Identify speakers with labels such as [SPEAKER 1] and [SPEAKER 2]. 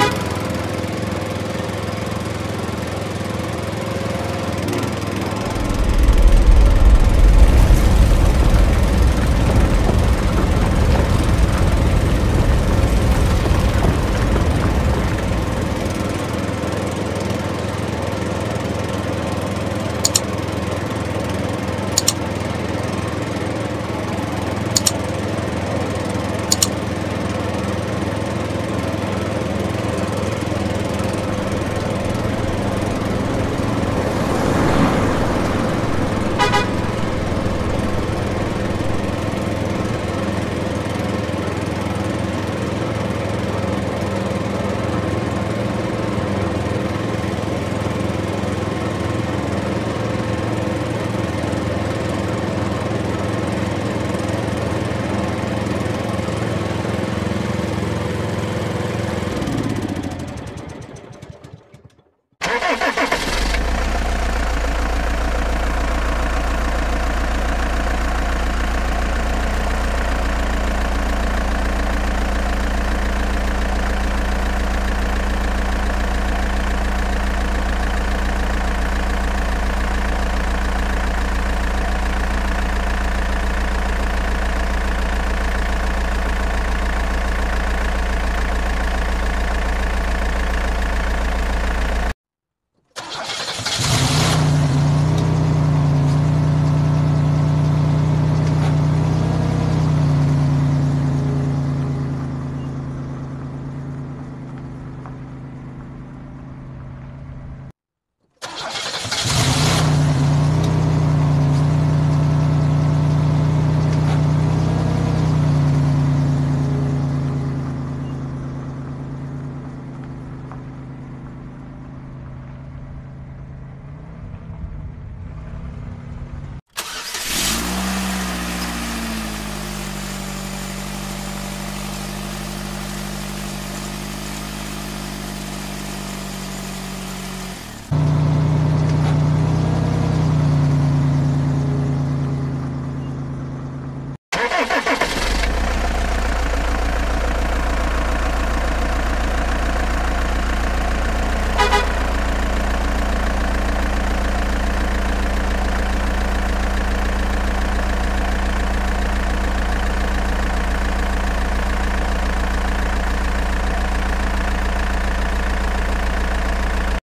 [SPEAKER 1] you